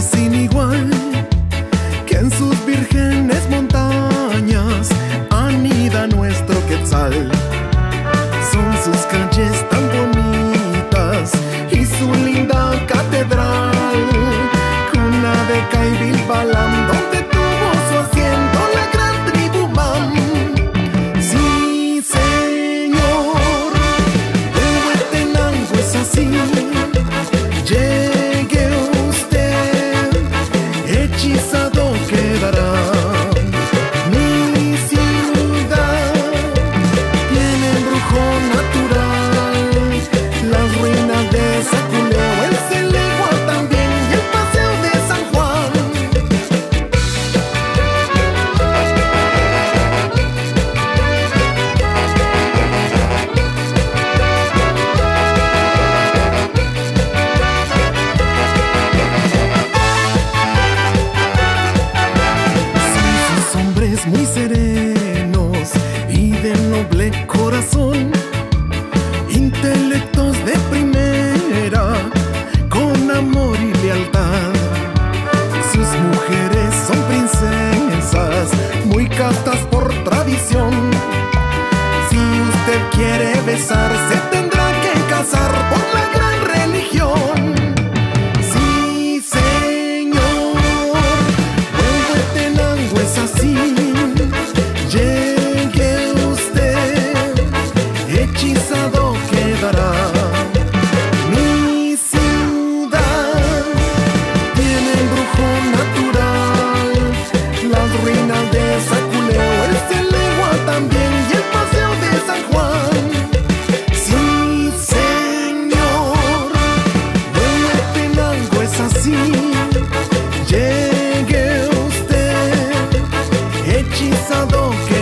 sin igual. serenos y de noble corazón, intelectos de primera, con amor y lealtad. Sus mujeres son princesas, muy castas por tradición. Si usted quiere besarse, pasado que